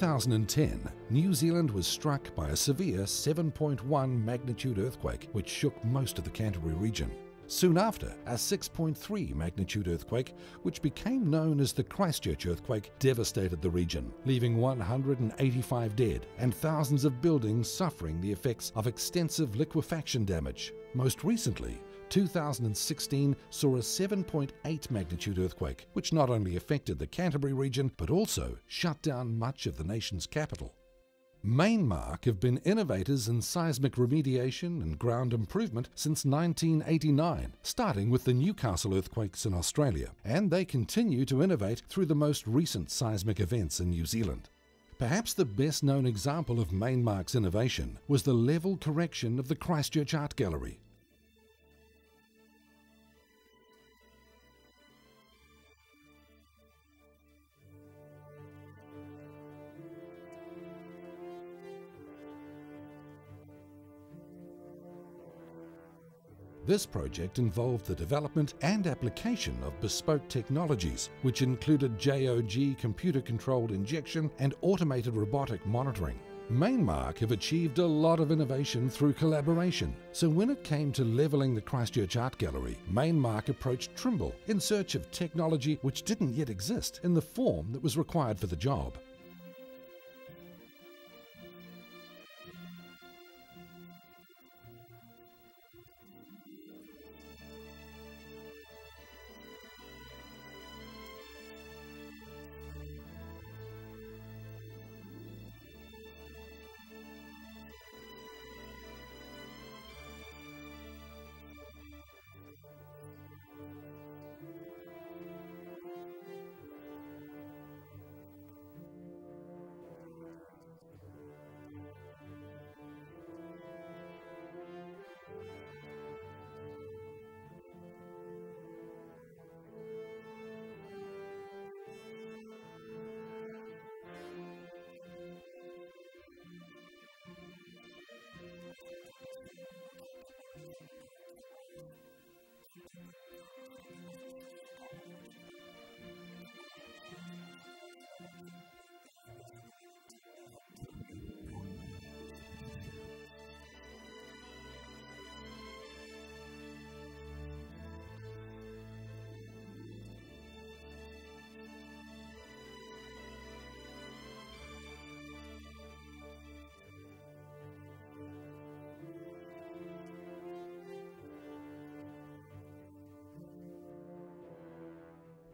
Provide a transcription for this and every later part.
2010, New Zealand was struck by a severe 7.1 magnitude earthquake which shook most of the Canterbury region. Soon after, a 6.3 magnitude earthquake, which became known as the Christchurch earthquake, devastated the region, leaving 185 dead and thousands of buildings suffering the effects of extensive liquefaction damage. Most recently, 2016 saw a 7.8 magnitude earthquake, which not only affected the Canterbury region but also shut down much of the nation's capital. Mainmark have been innovators in seismic remediation and ground improvement since 1989, starting with the Newcastle earthquakes in Australia, and they continue to innovate through the most recent seismic events in New Zealand. Perhaps the best known example of Mainmark's innovation was the level correction of the Christchurch Art Gallery, This project involved the development and application of bespoke technologies, which included JOG computer controlled injection and automated robotic monitoring. Mainmark have achieved a lot of innovation through collaboration. So when it came to levelling the Christchurch Art Gallery, Mainmark approached Trimble in search of technology which didn't yet exist in the form that was required for the job.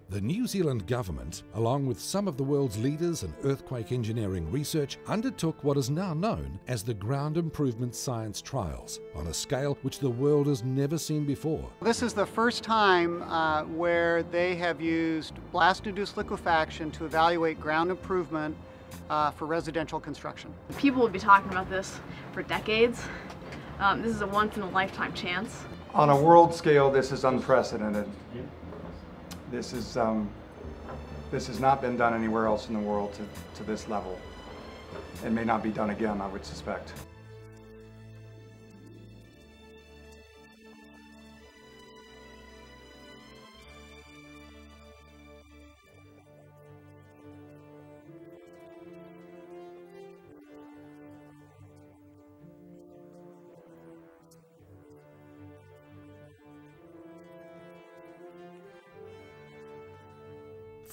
The New Zealand government, along with some of the world's leaders in earthquake engineering research, undertook what is now known as the Ground Improvement Science Trials on a scale which the world has never seen before. This is the first time uh, where they have used blast-induced liquefaction to evaluate ground improvement uh, for residential construction. People will be talking about this for decades. Um, this is a once-in-a-lifetime chance. On a world scale, this is unprecedented. This is um, this has not been done anywhere else in the world to, to this level. It may not be done again, I would suspect.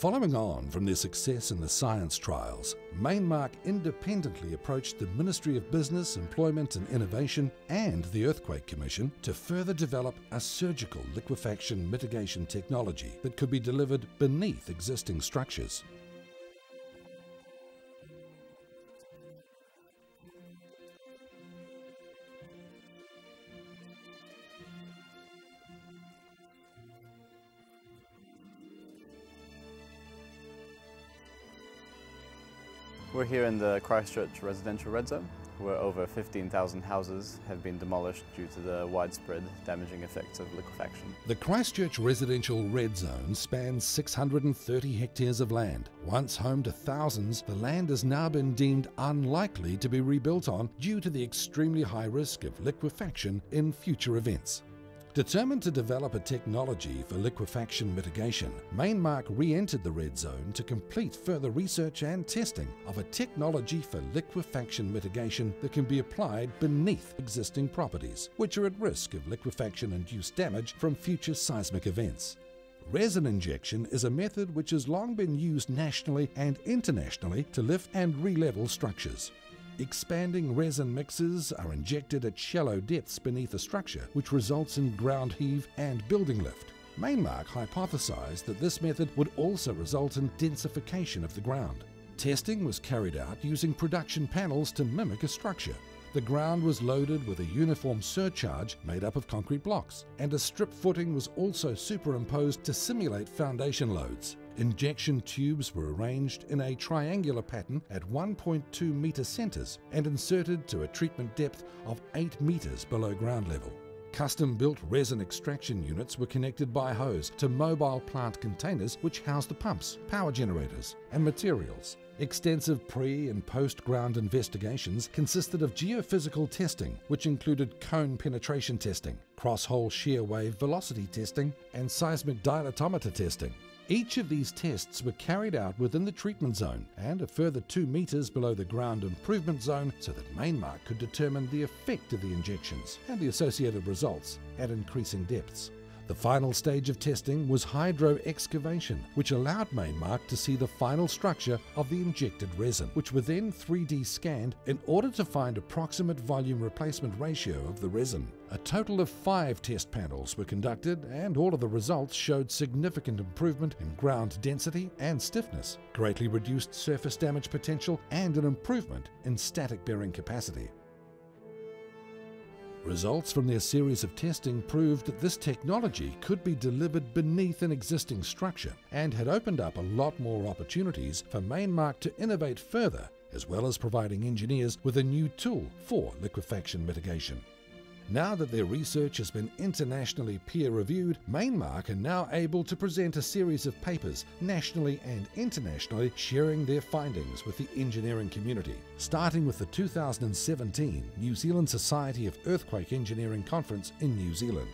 Following on from their success in the science trials, Mainmark independently approached the Ministry of Business, Employment and Innovation and the Earthquake Commission to further develop a surgical liquefaction mitigation technology that could be delivered beneath existing structures. We're here in the Christchurch residential red zone, where over 15,000 houses have been demolished due to the widespread damaging effects of liquefaction. The Christchurch residential red zone spans 630 hectares of land. Once home to thousands, the land has now been deemed unlikely to be rebuilt on due to the extremely high risk of liquefaction in future events. Determined to develop a technology for liquefaction mitigation, Mainmark re entered the red zone to complete further research and testing of a technology for liquefaction mitigation that can be applied beneath existing properties, which are at risk of liquefaction induced damage from future seismic events. Resin injection is a method which has long been used nationally and internationally to lift and re-level structures. Expanding resin mixes are injected at shallow depths beneath a structure, which results in ground heave and building lift. Mainmark hypothesized that this method would also result in densification of the ground. Testing was carried out using production panels to mimic a structure. The ground was loaded with a uniform surcharge made up of concrete blocks, and a strip footing was also superimposed to simulate foundation loads. Injection tubes were arranged in a triangular pattern at 1.2 metre centres and inserted to a treatment depth of 8 metres below ground level. Custom built resin extraction units were connected by hose to mobile plant containers which housed the pumps, power generators, and materials. Extensive pre and post ground investigations consisted of geophysical testing, which included cone penetration testing, cross hole shear wave velocity testing, and seismic dilatometer testing. Each of these tests were carried out within the treatment zone and a further two metres below the ground improvement zone so that Mainmark could determine the effect of the injections and the associated results at increasing depths. The final stage of testing was hydro excavation, which allowed Mainmark to see the final structure of the injected resin, which were then 3D scanned in order to find approximate volume replacement ratio of the resin. A total of five test panels were conducted, and all of the results showed significant improvement in ground density and stiffness, greatly reduced surface damage potential, and an improvement in static bearing capacity. Results from their series of testing proved that this technology could be delivered beneath an existing structure and had opened up a lot more opportunities for Mainmark to innovate further, as well as providing engineers with a new tool for liquefaction mitigation. Now that their research has been internationally peer reviewed, Mainmark are now able to present a series of papers nationally and internationally sharing their findings with the engineering community, starting with the 2017 New Zealand Society of Earthquake Engineering Conference in New Zealand.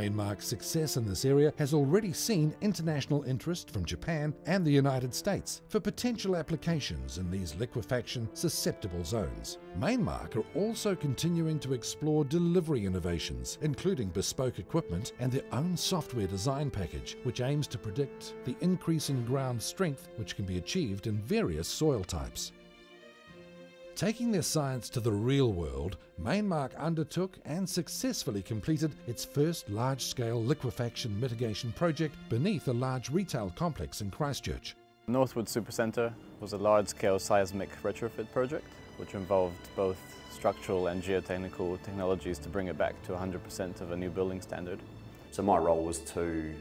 Mainmark's success in this area has already seen international interest from Japan and the United States for potential applications in these liquefaction susceptible zones. Mainmark are also continuing to explore delivery innovations, including bespoke equipment and their own software design package, which aims to predict the increase in ground strength which can be achieved in various soil types. Taking their science to the real world, Mainmark undertook and successfully completed its first large scale liquefaction mitigation project beneath a large retail complex in Christchurch. Northwood Supercentre was a large scale seismic retrofit project which involved both structural and geotechnical technologies to bring it back to 100% of a new building standard. So my role was to,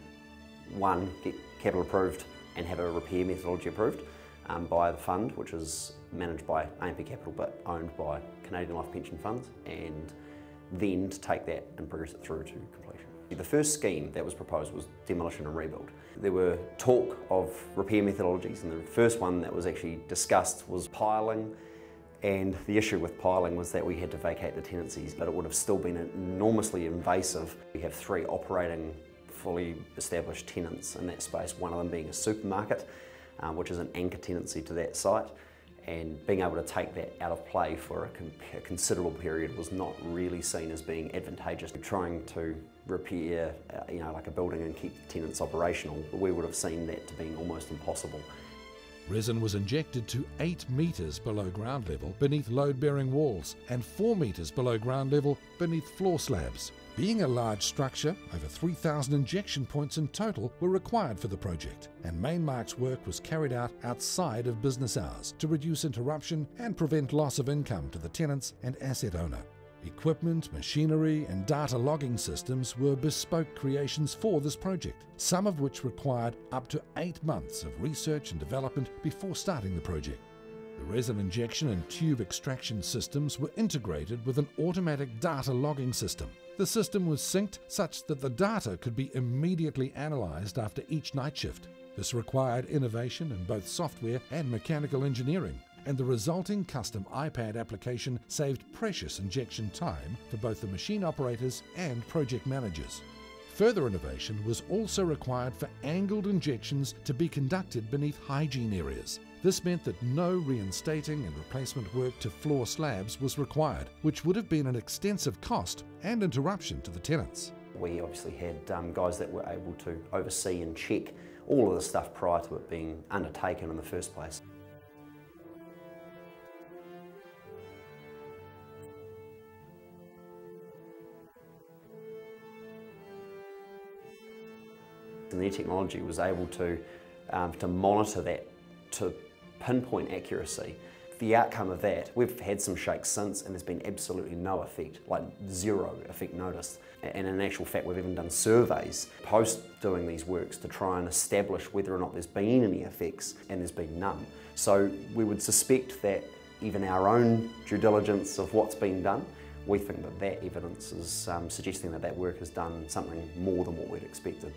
one, get capital approved and have a repair methodology approved um, by the fund, which is managed by AMP Capital but owned by Canadian Life Pension Funds, and then to take that and progress it through to completion. The first scheme that was proposed was demolition and rebuild. There were talk of repair methodologies, and the first one that was actually discussed was piling. And the issue with piling was that we had to vacate the tenancies, but it would have still been enormously invasive. We have three operating, fully established tenants in that space, one of them being a supermarket, um, which is an anchor tenancy to that site and being able to take that out of play for a, a, considerable period was not really seen as being advantageous. Trying to repair, uh, you know, like a building and keep the tenants operational, we would have seen that to being almost impossible. Resin was injected to 8 metres below ground level beneath load-bearing walls and 4 metres below ground level beneath floor slabs. Being a large structure, over 3,000 injection points in total were required for the project, and Mainmark's work was carried out outside of business hours to reduce interruption and prevent loss of income to the tenants and asset owner. Equipment, machinery, and data logging systems were bespoke creations for this project, some of which required up to eight months of research and development before starting the project. The resin injection and tube extraction systems were integrated with an automatic data logging system the system was synced such that the data could be immediately analysed after each night shift. This required innovation in both software and mechanical engineering, and the resulting custom iPad application saved precious injection time for both the machine operators and project managers. Further innovation was also required for angled injections to be conducted beneath hygiene areas. This meant that no reinstating and replacement work to floor slabs was required, which would have been an extensive cost and interruption to the tenants. We obviously had um, guys that were able to oversee and check all of the stuff prior to it being undertaken in the first place. And their technology was able to, um, to monitor that to pinpoint accuracy. The outcome of that, we've had some shakes since and there's been absolutely no effect, like zero effect noticed. And in actual fact, we've even done surveys post doing these works to try and establish whether or not there's been any effects and there's been none. So we would suspect that even our own due diligence of what's been done, we think that that evidence is um, suggesting that that work has done something more than what we'd expected.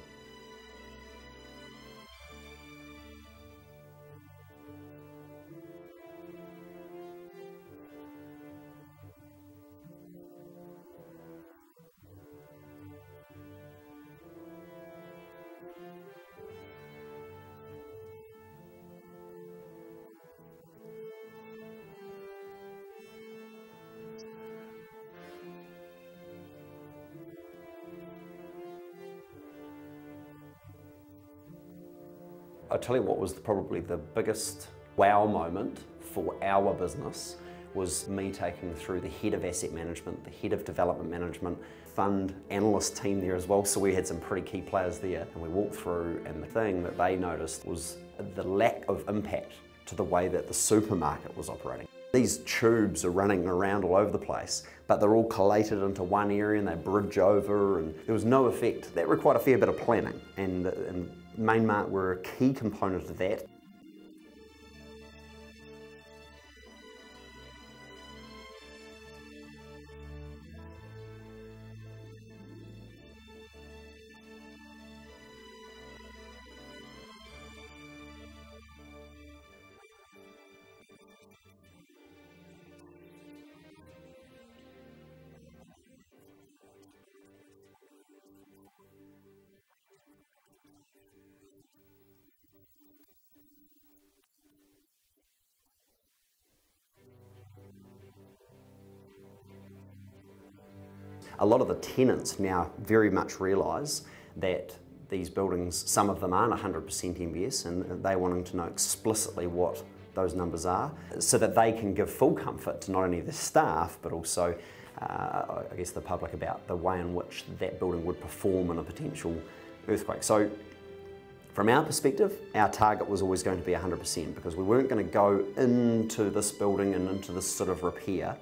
I'll tell you what was probably the biggest wow moment for our business was me taking through the head of asset management, the head of development management, fund analyst team there as well. So we had some pretty key players there and we walked through and the thing that they noticed was the lack of impact to the way that the supermarket was operating. These tubes are running around all over the place, but they're all collated into one area and they bridge over and there was no effect. That required a fair bit of planning and, and Mainmark were a key component of that. A lot of the tenants now very much realise that these buildings, some of them aren't 100% NBS and they wanting to know explicitly what those numbers are so that they can give full comfort to not only the staff but also uh, I guess the public about the way in which that building would perform in a potential earthquake. So from our perspective, our target was always going to be 100% because we weren't going to go into this building and into this sort of repair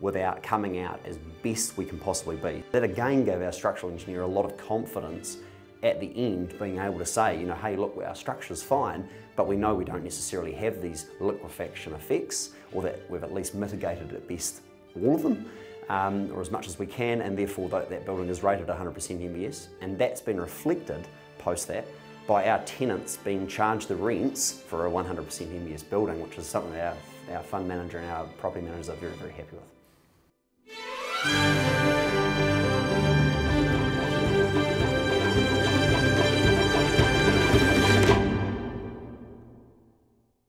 without coming out as best we can possibly be. That again gave our structural engineer a lot of confidence at the end being able to say, you know, hey, look, our structure's fine, but we know we don't necessarily have these liquefaction effects, or that we've at least mitigated at best all of them, um, or as much as we can, and therefore that, that building is rated 100% NBS, and that's been reflected post that by our tenants being charged the rents for a 100% NBS building, which is something that our, our fund manager and our property managers are very, very happy with.